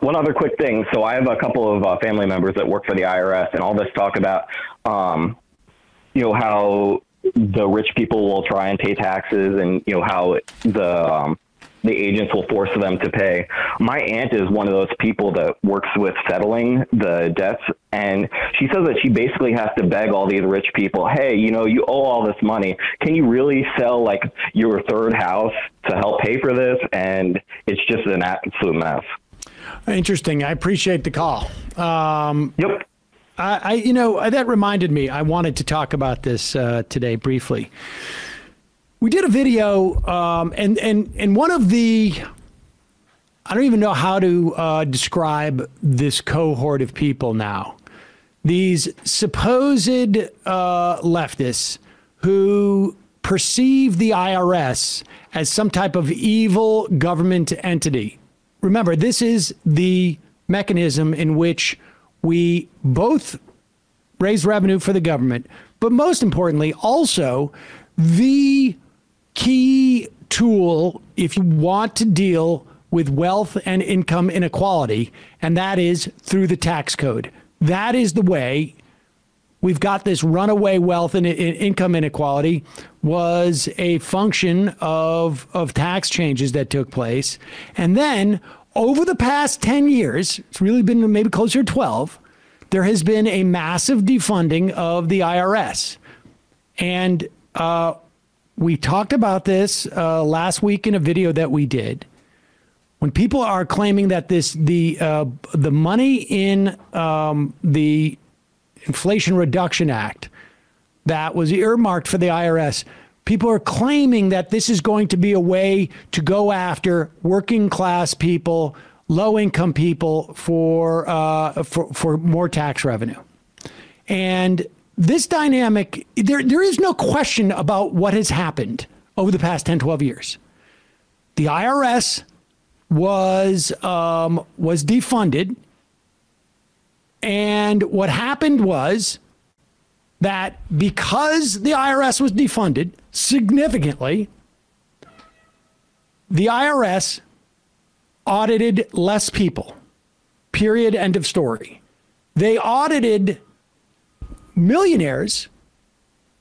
one other quick thing. So I have a couple of uh, family members that work for the IRS, and all this talk about, um, you know, how the rich people will try and pay taxes, and you know how the um, the agents will force them to pay. My aunt is one of those people that works with settling the debts, and she says that she basically has to beg all these rich people, "Hey, you know, you owe all this money. Can you really sell like your third house to help pay for this?" And it's just an absolute mess. Interesting. I appreciate the call. Um, yep. I, I, you know, that reminded me. I wanted to talk about this uh, today briefly. We did a video, um, and and and one of the, I don't even know how to uh, describe this cohort of people now. These supposed uh, leftists who perceive the IRS as some type of evil government entity. Remember, this is the mechanism in which we both raise revenue for the government, but most importantly, also the key tool if you want to deal with wealth and income inequality, and that is through the tax code. That is the way we've got this runaway wealth and income inequality was a function of, of tax changes that took place. And then over the past 10 years, it's really been maybe closer to 12, there has been a massive defunding of the IRS. And uh, we talked about this uh, last week in a video that we did. When people are claiming that this the uh, the money in um, the Inflation Reduction Act that was earmarked for the IRS, people are claiming that this is going to be a way to go after working class people, low income people for uh, for for more tax revenue, and this dynamic, there, there is no question about what has happened over the past 10, 12 years. The IRS was, um, was defunded. And what happened was that because the IRS was defunded significantly, the IRS audited less people. Period. End of story. They audited millionaires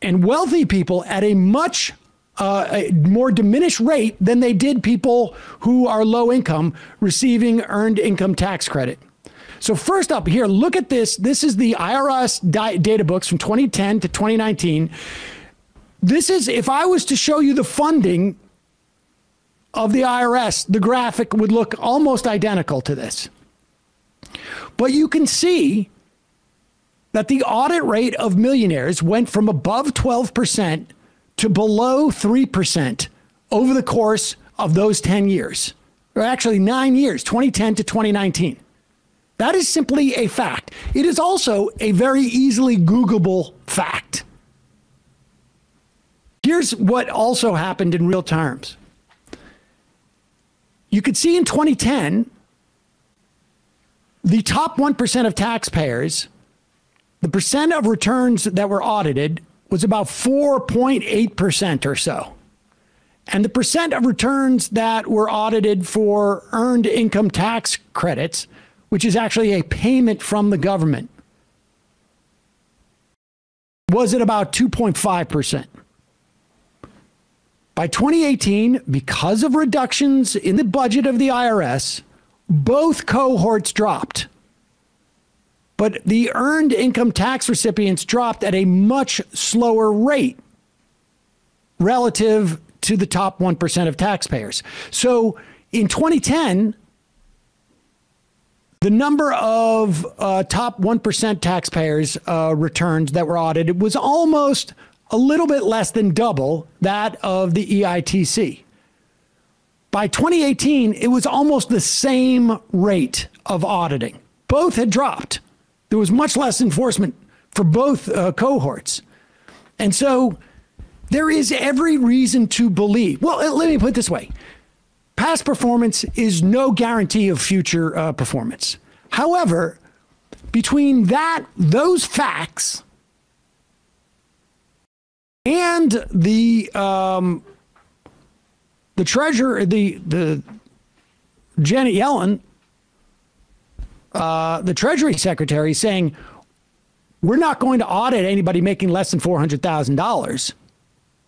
and wealthy people at a much uh, a more diminished rate than they did people who are low income receiving earned income tax credit. So, first up here, look at this. This is the IRS di- data books from 2010 to 2019. This is, if I was to show you the funding of the IRS, the graphic would look almost identical to this. But you can see that the audit rate of millionaires went from above 12% to below 3% over the course of those 10 years, or actually nine years, 2010 to 2019. That is simply a fact. It is also a very easily Googleable fact. Here's what also happened in real terms. You could see in 2010, the top 1% of taxpayers the percent of returns that were audited was about 4.8% or so. And the percent of returns that were audited for earned income tax credits, which is actually a payment from the government, was at about 2.5%. By 2018, because of reductions in the budget of the IRS, both cohorts dropped but the earned income tax recipients dropped at a much slower rate relative to the top 1% of taxpayers. So in 2010, the number of uh, top 1% taxpayers uh, returns that were audited was almost a little bit less than double that of the EITC. By 2018, it was almost the same rate of auditing. Both had dropped. There was much less enforcement for both uh, cohorts. And so there is every reason to believe. Well, uh, let me put it this way past performance is no guarantee of future uh, performance. However, between that, those facts, and the um, the treasurer, the the Janet Yellen uh, the Treasury Secretary saying, we're not going to audit anybody making less than $400,000.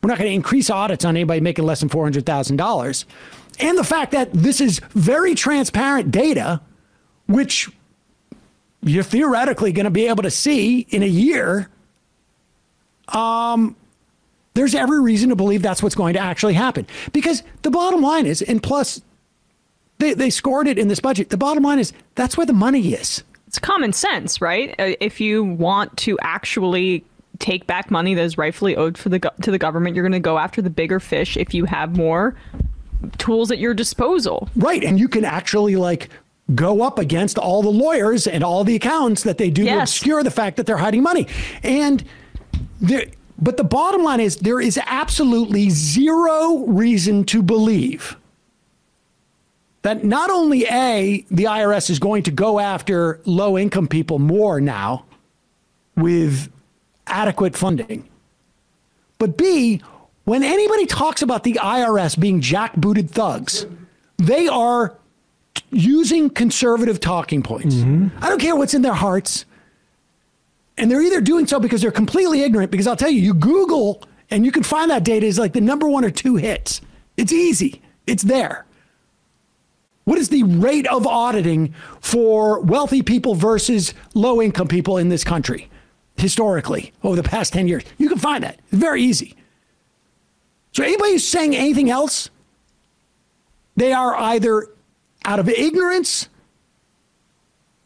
We're not going to increase audits on anybody making less than $400,000. And the fact that this is very transparent data, which you're theoretically going to be able to see in a year. Um, there's every reason to believe that's what's going to actually happen. Because the bottom line is, and plus, they, they scored it in this budget. The bottom line is that's where the money is. It's common sense, right? Uh, if you want to actually take back money that is rightfully owed for the to the government, you're going to go after the bigger fish if you have more tools at your disposal. Right, and you can actually like go up against all the lawyers and all the accountants that they do yes. to obscure the fact that they're hiding money. And there but the bottom line is there is absolutely zero reason to believe that not only A, the IRS is going to go after low income people more now with adequate funding, but B, when anybody talks about the IRS being jackbooted thugs, they are using conservative talking points. Mm-hmm. I don't care what's in their hearts. And they're either doing so because they're completely ignorant, because I'll tell you, you Google and you can find that data is like the number one or two hits. It's easy, it's there. What is the rate of auditing for wealthy people versus low income people in this country historically over the past 10 years? You can find that. It's very easy. So, anybody who's saying anything else, they are either out of ignorance,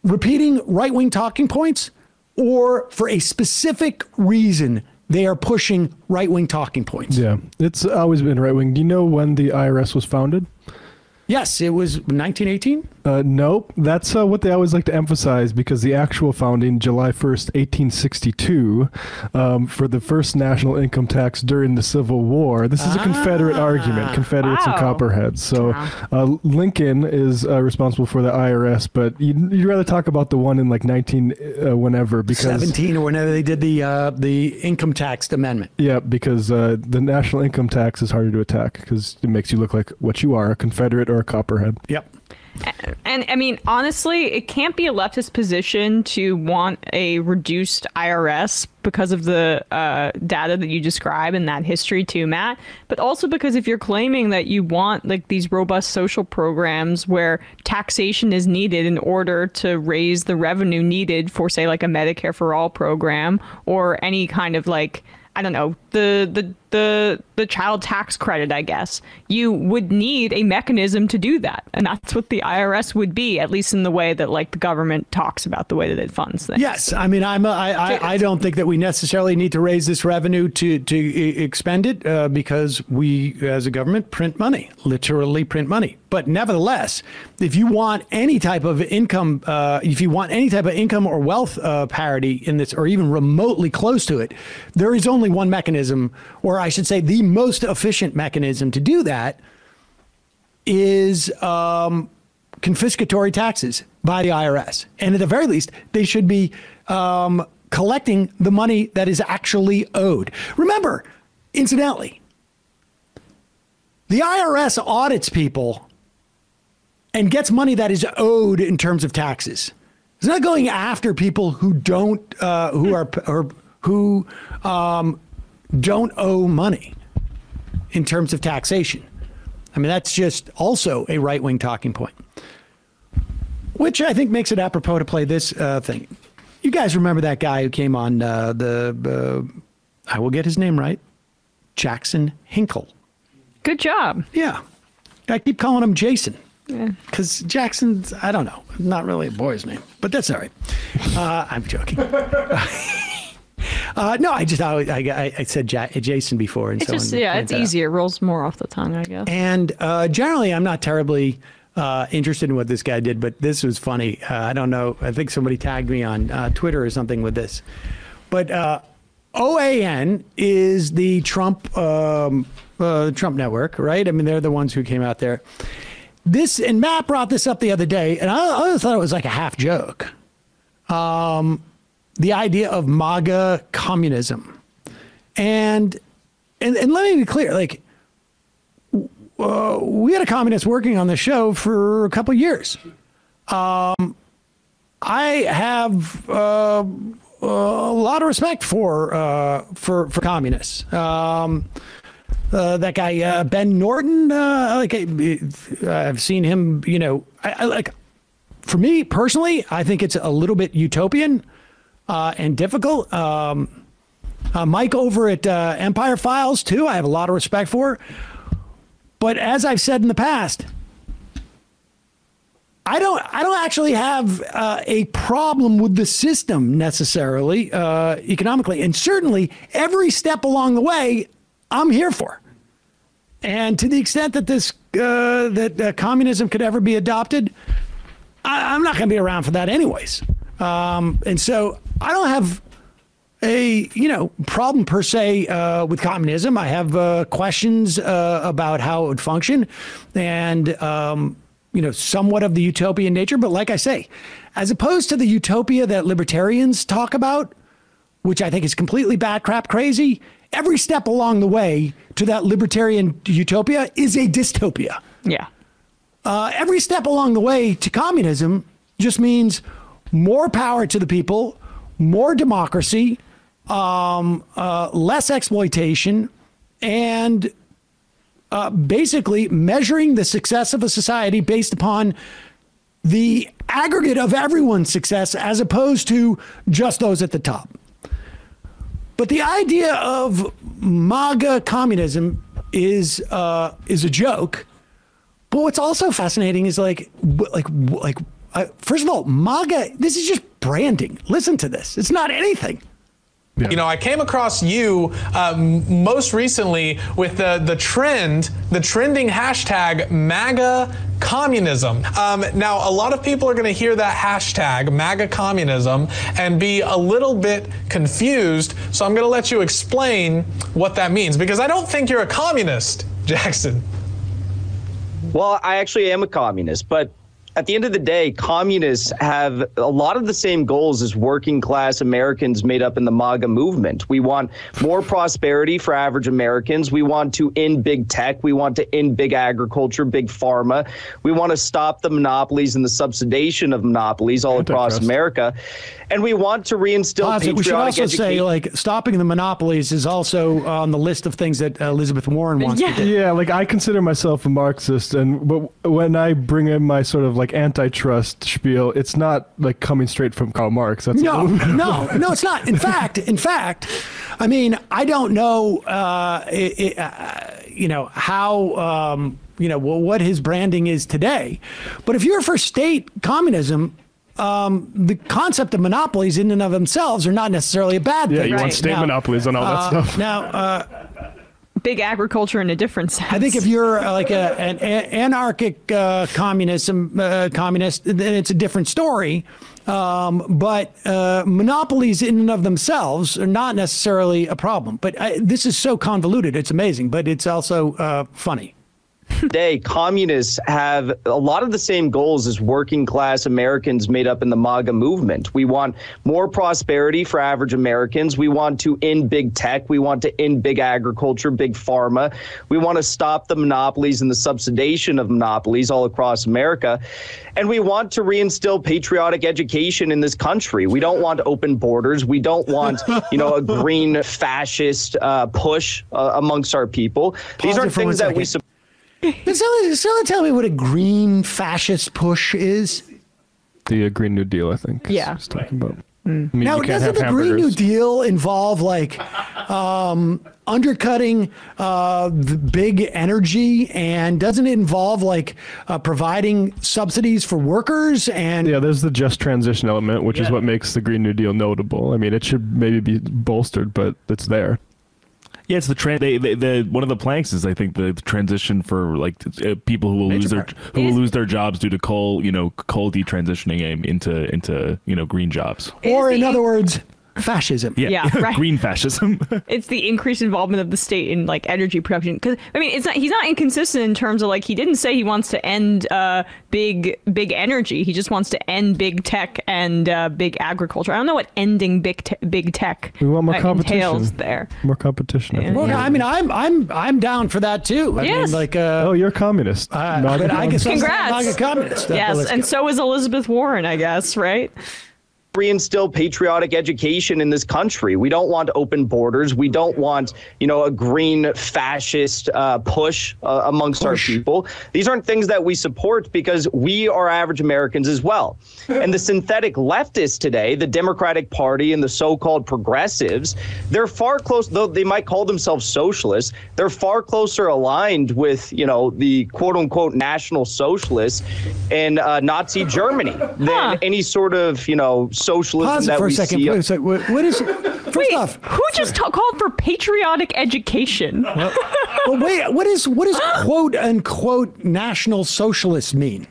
repeating right wing talking points, or for a specific reason, they are pushing right wing talking points. Yeah, it's always been right wing. Do you know when the IRS was founded? Yes, it was 1918. Uh, nope. That's uh, what they always like to emphasize because the actual founding, July 1st, 1862, um, for the first national income tax during the Civil War. This is ah, a Confederate argument, Confederates wow. and Copperheads. So uh, Lincoln is uh, responsible for the IRS, but you'd, you'd, rather talk about the one in like 19 uh, whenever because 17 or whenever they did the uh, the income tax amendment. Yeah, because the national income tax is harder to attack because it makes you look like what you are, a Confederate or a Copperhead. Yep. And I mean, honestly, it can't be a leftist position to want a reduced IRS because of the uh, data that you describe and that history too, Matt. But also because if you're claiming that you want like these robust social programs where taxation is needed in order to raise the revenue needed for, say, like a Medicare for all program or any kind of like I don't know the the the the child tax credit, I guess, you would need a mechanism to do that, and that's what the IRS would be, at least in the way that like the government talks about the way that it funds things. Yes, I mean, I'm a, I, I, I don't think that we necessarily need to raise this revenue to to expend it uh, because we, as a government, print money, literally print money. But nevertheless, if you want any type of income, uh, if you want any type of income or wealth uh, parity in this, or even remotely close to it, there is only one mechanism or I should say, the most efficient mechanism to do that is um, confiscatory taxes by the IRS. And at the very least, they should be um, collecting the money that is actually owed. Remember, incidentally, the IRS audits people and gets money that is owed in terms of taxes. It's not going after people who don't, uh, who are, or who um, don't owe money in terms of taxation. I mean, that's just also a right wing talking point, which I think makes it apropos to play this uh, thing. You guys remember that guy who came on uh, the, uh, I will get his name right, Jackson Hinkle. Good job. Yeah. I keep calling him Jason because yeah. Jackson's, I don't know, not really a boy's name, but that's all right. Uh, I'm joking. Uh, no, I just I, I, I said Jason before, and it's so just yeah, it's easier. It rolls more off the tongue, I guess. And uh, generally, I'm not terribly uh, interested in what this guy did, but this was funny. Uh, I don't know. I think somebody tagged me on uh, Twitter or something with this, but uh, OAN is the Trump um, Trump network, right? I mean, they're the ones who came out there. This and Matt brought this up the other day, and I, I thought it was like a half joke. Um, the idea of MAGA communism. And, and, and let me be clear, like, uh, we had a communist working on the show for a couple years. Um, I have uh, a lot of respect for uh, for for communists. Um, uh, that guy uh, Ben Norton, uh, like I, I've seen him. You know, I, I like. For me personally, I think it's a little bit utopian uh, and difficult. Um, uh, Mike over at uh, Empire Files too. I have a lot of respect for. But as I've said in the past, I don't. I don't actually have uh, a problem with the system necessarily uh, economically, and certainly every step along the way, I'm here for. And to the extent that this uh, that uh, communism could ever be adopted, I, I'm not going to be around for that anyways. Um, and so I don't have a you know problem per se uh, with communism. I have uh, questions uh, about how it would function, and um, you know somewhat of the utopian nature. But like I say, as opposed to the utopia that libertarians talk about, which I think is completely bat crap crazy, every step along the way to that libertarian utopia is a dystopia. Yeah. Uh, every step along the way to communism just means more power to the people, more democracy, um, uh, less exploitation, and uh, basically measuring the success of a society based upon the aggregate of everyone's success as opposed to just those at the top. But the idea of MAGA communism is uh, is a joke. But what's also fascinating is like like like uh, first of all, MAGA. This is just branding. Listen to this. It's not anything. Yeah. You know, I came across you um, most recently with the, the trend, the trending hashtag MAGA communism. Um, now, a lot of people are going to hear that hashtag MAGA communism and be a little bit confused. So I'm going to let you explain what that means because I don't think you're a communist, Jackson. Well, I actually am a communist, but at the end of the day, communists have a lot of the same goals as working class Americans made up in the MAGA movement. We want more prosperity for average Americans. We want to end big tech. We want to end big agriculture, big pharma. We want to stop the monopolies and the subsidization of monopolies all across America. And we want to reinstill patriotic We should also education. say, like, stopping the monopolies is also on the list of things that Elizabeth Warren wants Yeah. to do. Yeah, like I consider myself a Marxist, and but when I bring in my sort of like antitrust spiel, it's not like coming straight from Karl Marx. That's No, no, no, it's not. In fact, in fact, I mean, I don't know, uh, it, it, uh, you know, how, um, you know, what his branding is today. But if you're for state communism, um, the concept of monopolies in and of themselves are not necessarily a bad Yeah, thing. you Right. want state Now- monopolies and all that Uh, stuff. now, uh, Big agriculture in a different sense. I think if you're uh, like a, an a- anarchic uh, communism uh, communist, then it's a different story. Um, but uh, monopolies in and of themselves are not necessarily a problem. But I, this is so convoluted; it's amazing, but it's also uh, funny. Day, communists have a lot of the same goals as working class Americans made up in the MAGA movement. We want more prosperity for average Americans. We want to end big tech. We want to end big agriculture, big pharma. We want to stop the monopolies and the subsidization of monopolies all across America. And we want to reinstill patriotic education in this country. We don't want open borders. We don't want, you know, a green fascist uh, push uh, amongst our people. These are it for one things that we second. Can someone, someone tell me what a green fascist push is? The uh, Green New Deal, I think. is- Yeah. is talking about. I mean, Now, doesn't have the Green New. Deal involve like um, undercutting uh, the big energy, and doesn't it involve like uh, providing subsidies for workers? And Yeah, there's the just transition element, which is what makes the Green New Deal notable. I mean, it should maybe be bolstered, but it's there. Yeah, it's the trend. They, they, the one of the planks is I think the transition for like uh, people who will Major lose their part. who will lose their jobs due to coal, you know, coal detransitioning aim into into you know green jobs. or in the- other words, fascism. Yeah, Yeah, right. green fascism. it's the increased involvement of the state in like energy production because i mean it's not he's not inconsistent in terms of like he didn't say he wants to end uh big big energy he just wants to end big tech and uh, big agriculture i don't know what ending big te- big tech We want more uh, competition. entails there More competition. I think. Well, I mean, I'm I'm I'm down for that too. I Yes. mean, like, uh, Oh, you're a communist. uh, Not a but I guess I'm Congrats. not a communist. Yes and go. so is elizabeth warren i guess right reinstill patriotic education in this country. We don't want open borders. We don't want, you know, a green fascist uh, push uh, amongst our people. These aren't things that we support because we are average Americans as well. And the synthetic leftists today, the Democratic Party and the so-called progressives, they're far close. Though they might call themselves socialists, they're far closer aligned with, you know, the quote-unquote national socialists in uh, Nazi Germany than Huh. any sort of, you know, socialism Pause that for a second. see. Wait a second. What, what is? First wait off, who just ta- called for patriotic education well, wait. What is what does quote unquote national socialist mean?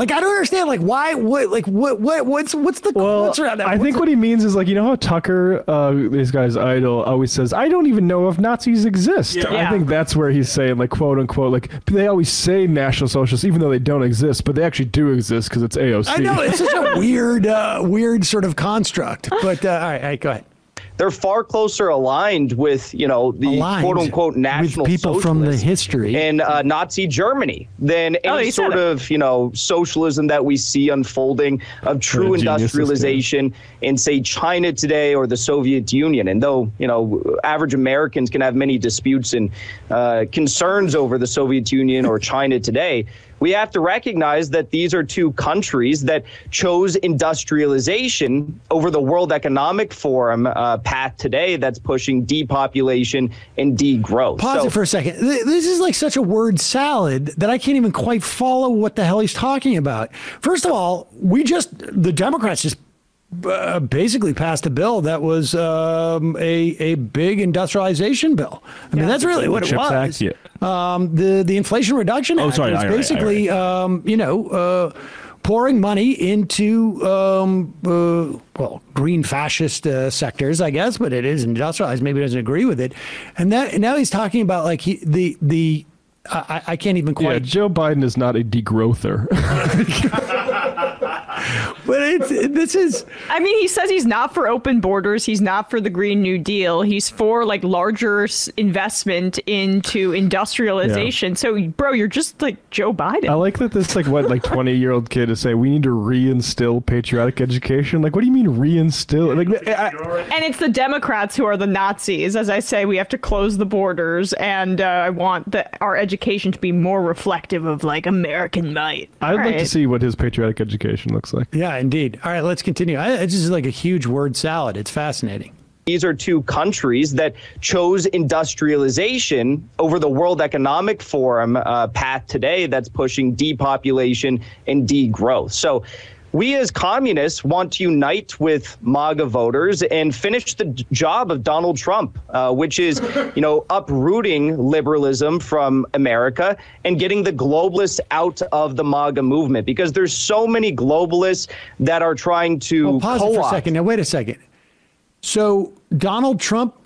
Like, I don't understand. Like, why? What? Like, what? What? What's what's the Well, what's around that? I What's think the- what he means is like you know how Tucker, uh, this guy's idol, always says, "I don't even know if Nazis exist." I Yeah. think that's where he's saying like quote unquote like they always say national socialists even though they don't exist, but they actually do exist because it's AOC. I know it's such a weird, uh, weird sort of construct. But uh, all right, all right, go ahead. They're far closer aligned with, you know, the Aligned quote unquote national people from the history. in uh, Nazi Germany than Oh, any sort of, you know, socialism that we see unfolding of true What a genius this guy is. industrialization in, say, China today or the Soviet Union. And though, you know, average Americans can have many disputes and uh, concerns over the Soviet Union or China today, we have to recognize that these are two countries that chose industrialization over the World Economic Forum uh, path today that's pushing depopulation and degrowth. Pause So- it for a second. Th- This is like such a word salad that I can't even quite follow what the hell he's talking about. First of all, we just the Democrats just uh, basically passed a bill that was um, a a big industrialization bill. I mean, that's really what it was. Act, yeah. Um, the the Inflation Reduction Oh, Act sorry, was IRA, basically um, you know. Uh, Pouring money into um, uh, well green fascist uh, sectors, I guess, but it is industrialized. Maybe doesn't agree with it, and that now he's talking about like he, the the I, I can't even yeah, quite. Joe Biden is not a degrowther. But it's this is I mean, he says he's not for open borders. He's not for the Green New Deal. He's for like larger investment into industrialization. So, bro, you're just like Joe Biden. I like that this like what like twenty year old kid is saying we need to reinstill patriotic education. Like, what do you mean reinstill? Like, I, and it's the Democrats who are the Nazis. As I say, we have to close the borders, and uh, I want the, our education to be more reflective of like American might. I'd like to see what his patriotic education looks like. yeah, indeed. All right, let's continue. I, it's just like a huge word salad. It's fascinating. These are two countries that chose industrialization over the World Economic Forum uh, path today that's pushing depopulation and degrowth. So, we as communists want to unite with MAGA voters and finish the job of Donald Trump, uh, which is, you know, uprooting liberalism from America and getting the globalists out of the MAGA movement because there's so many globalists that are trying to Well, pause it for a second. Now, wait a second. So Donald Trump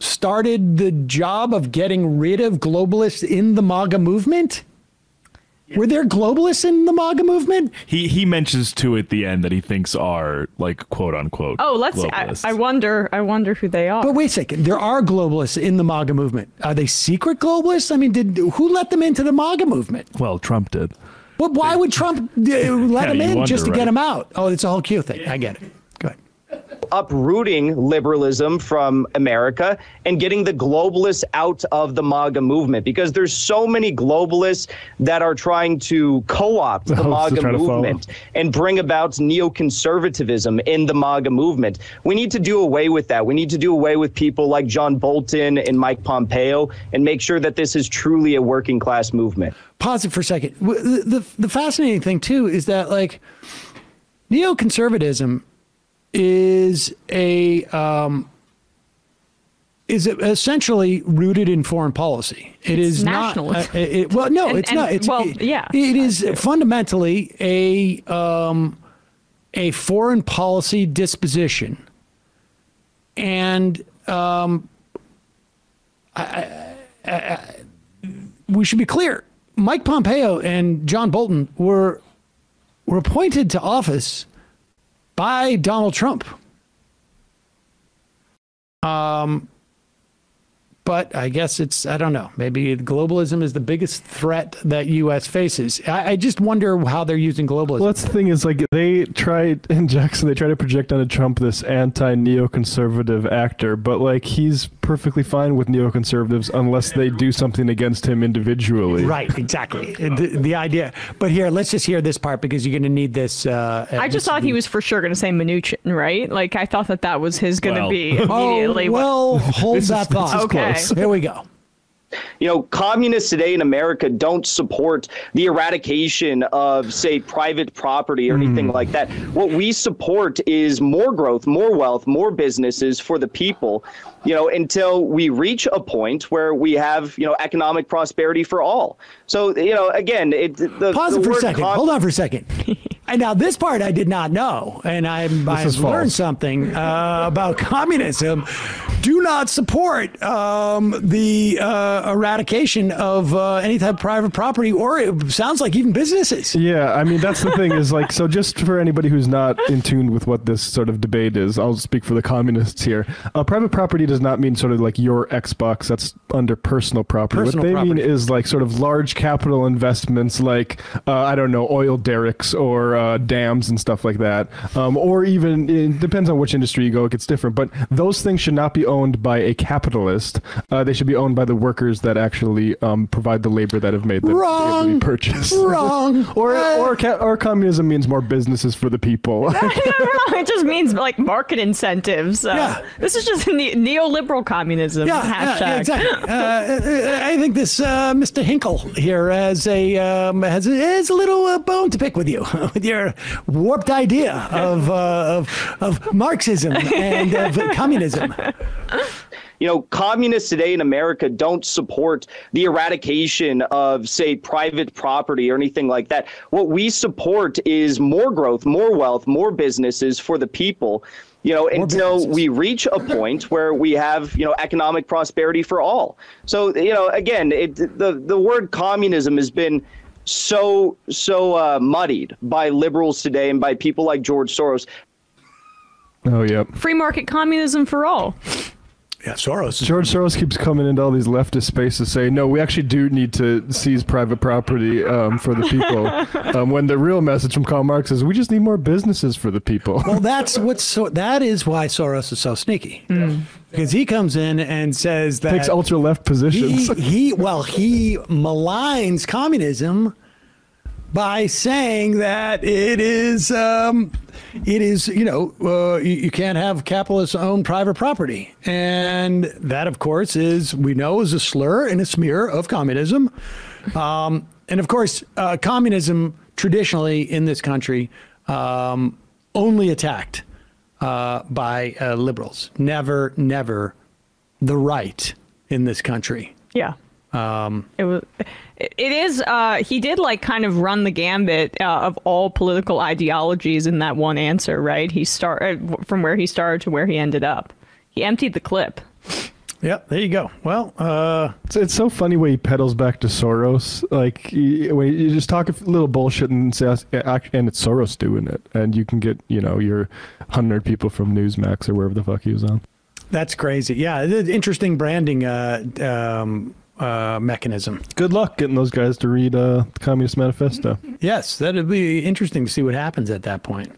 started the job of getting rid of globalists in the MAGA movement. Were there globalists in the MAGA movement? He he mentions two at the end that he thinks are like quote unquote. Oh, let's. see. I. I wonder. I wonder who they are. But wait a second. There are globalists in the MAGA movement. Are they secret globalists? I mean, did who let them into the MAGA movement? well, Trump did. But why would Trump uh, let Yeah, them in wonder, just to get right? them out? Oh, it's a whole Q thing. I get it. Go ahead. uprooting liberalism from America and getting the globalists out of the MAGA movement because there's so many globalists that are trying to co-opt the MAGA trying to follow. movement and bring about neoconservatism in the MAGA movement. We need to do away with that. We need to do away with people like John Bolton and Mike Pompeo and make sure that this is truly a working class movement. pause it for a second. The, the, the fascinating thing too is that like neoconservatism is a um, is essentially rooted in foreign policy. It It's is not. uh, it- well, no, And- it's and- not. It's well, it- yeah. It is fundamentally a um, a foreign policy disposition and um, I, I, I, we should be clear: Mike Pompeo and John Bolton were were appointed to office by Donald Trump. Um, but I guess it's I don't know. Maybe globalism is the biggest threat that U.S. faces. I, I just wonder how they're using globalism. Well, that's the thing is like they tried in Jackson, they try to project onto Trump this anti-neoconservative actor, but like he's perfectly fine with neoconservatives unless they do something against him individually. Right, exactly. the, the idea. But here, let's just hear this part because you're going to need this. Uh, I just thought he was for sure going to say Mnuchin, right? Like I thought that that was his going to Well. be Oh, immediately. what- well, hold that thought. Okay. Here we go. you know, communists today in America don't support the eradication of, say, private property or anything like that. What we support is more growth, more wealth, more businesses for the people, you know, until we reach a point where we have, you know, economic prosperity for all. So, you know, again, it, the, Pause the it for a second. com- Hold on for a second. and now this part I did not know, and I I learned false. something uh, about communism. Do not support um, the uh, eradication of uh, any type of private property, or it sounds like even businesses. Yeah, I mean that's the thing is like so. Just for anybody who's not in tune with what this sort of debate is, I'll speak for the communists here. Uh, private property does not mean sort of like your Xbox. That's under personal property. Personal what they mean is like sort of large capital investments, like uh, I don't know, oil derricks or uh, dams and stuff like that, um, or even it depends on which industry you go. It gets different, but those things should not be owned by a capitalist. Uh, they should be owned by the workers that actually um, provide the labor that have made them able to Wrong. be purchased. Wrong. Or Uh, or ca- or communism means more businesses for the people. it just means like market incentives. Uh, Yeah. This is just ne- neoliberal communism. Yeah, hashtag. yeah, exactly. Uh, I think this uh, Mr. Hinkle here has a um, has, a, has a little uh, bone to pick with you with your warped idea of uh, of, of Marxism and of communism. You know, communists today in America don't support the eradication of, say, private property or anything like that. What we support is more growth, more wealth, more businesses for the people. You know, until businesses. we reach a point where we have, you know, economic prosperity for all. So, you know, again, it, the the word communism has been so so uh, muddied by liberals today and by people like George Soros. oh yeah. Free market communism for all. Yeah, Soros. George Soros keeps coming into all these leftist spaces saying, no, we actually do need to seize private property um, for the people. um, when the real message from Karl Marx is, we just need more businesses for the people. Well, that's what's so. That is why Soros is so sneaky, because he comes in and says that Takes ultra left positions. he, he well he maligns communism by saying that it is um, it is you know uh, you, you can't have capitalists own private property. And that of course is we know is a slur and a smear of communism. Um, and of course uh, communism traditionally in this country um, only attacked uh, by uh, liberals. Never never the right in this country. Yeah. Um, it was. It it is. Uh, he did like kind of run the gambit uh, of all political ideologies in that one answer, right? He started from where he started to where he ended up. He emptied the clip. Yeah, there you go. Well, uh, It's, it's so funny when he pedals back to Soros. Like, he, when you just talk a little bullshit and say, and it's Soros doing it. And you can get, you know, your 100 people from Newsmax or wherever the fuck he was on. that's crazy. Yeah, it- interesting branding uh, um, uh, mechanism. Good luck getting those guys to read uh, the Communist Manifesto. Yes, that'd be interesting to see what happens at that point.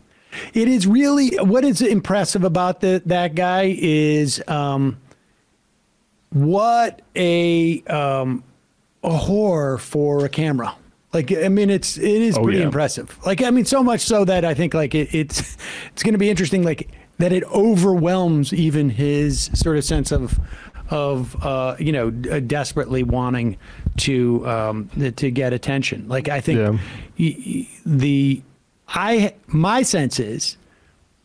It is really what is impressive about the, that guy is um, what a um, a whore for a camera. Like I mean, it's it is Oh, pretty yeah. impressive. Like I mean, so much so that I think like it, it's it's going to be interesting. Like that it overwhelms even his sort of sense of of uh, you know desperately wanting to um, to get attention. Like I think Yeah. the I my sense is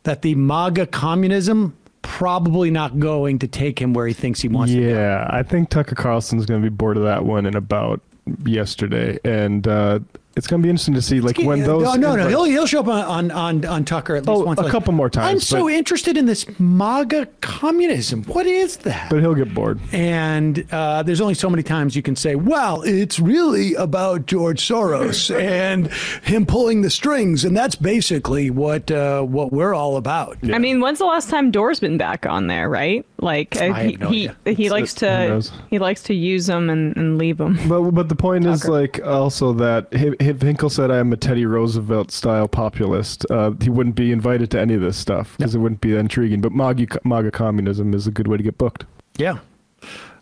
that the MAGA communism probably not going to take him where he thinks he wants to go. Yeah, I think Tucker Carlson's going to be bored of that one in about yesterday. And uh, it's gonna be interesting to see like when those. no, no, no, he'll he'll show up on on on Tucker at least Oh, once. a couple more times, I'm so but- interested in this MAGA communism. What is that? but he'll get bored. and uh, there's only so many times you can say, "Well, it's really about George Soros and him pulling the strings," and that's basically what uh, what we're all about. I mean, when's the last time Dore's been back on there, right? Like uh, I have he no he, idea. he likes to he likes to use them and, and leave them. But but the point is like also that H- H- Hinkle said I am a Teddy Roosevelt style populist. Uh, he wouldn't be invited to any of this stuff because it wouldn't be intriguing. But MAGA, MAGA communism is a good way to get booked. Yeah.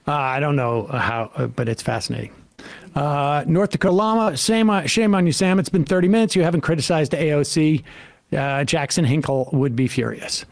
Uh, I don't know how, uh, but it's fascinating. Uh, North Dakota Llama, shame on, shame on you, Sam. It's been 30 minutes. You haven't criticized AOC. Uh, Jackson Hinkle would be furious.